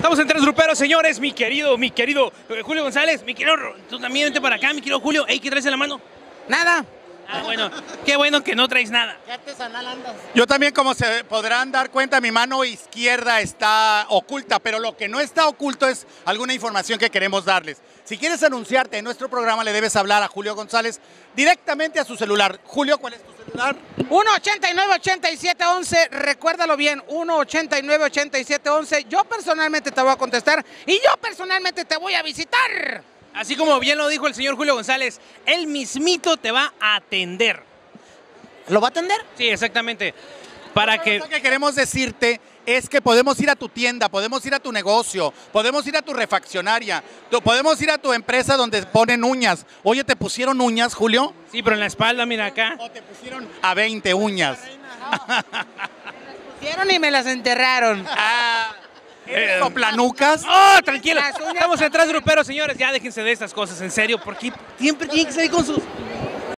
Estamos en Tres Gruperos, señores. Mi querido, mi querido eh, Julio González. Mi querido, tú también vente para acá, mi querido Julio. Ey, ¿qué traes en la mano? Nada. Ah, bueno. Qué bueno que no traes nada. ¿Qué artesanal andas? Yo también, como se podrán dar cuenta, mi mano izquierda está oculta, pero lo que no está oculto es alguna información que queremos darles. Si quieres anunciarte en nuestro programa, le debes hablar a Julio González directamente a su celular. Julio, ¿cuál es tu celular? 189-8711, recuérdalo bien, 189-8711. Yo personalmente te voy a contestar y yo personalmente te voy a visitar. Así como bien lo dijo el señor Julio González, él mismito te va a atender. ¿Lo va a atender? Sí, exactamente. Para Otra que... queremos decirte es que podemos ir a tu tienda, podemos ir a tu negocio, podemos ir a tu refaccionaria, podemos ir a tu empresa donde ponen uñas. Oye, ¿te pusieron uñas, Julio? Sí, pero en la espalda, mira acá. ¿O te pusieron a 20 uñas? Pusieron y me las enterraron. Ah, ¿eres soplanucas? ¡Oh, tranquila! Las uñas- Estamos en Tres Gruperos, señores. Ya déjense de estas cosas, en serio. Porque siempre tienen que salir con sus...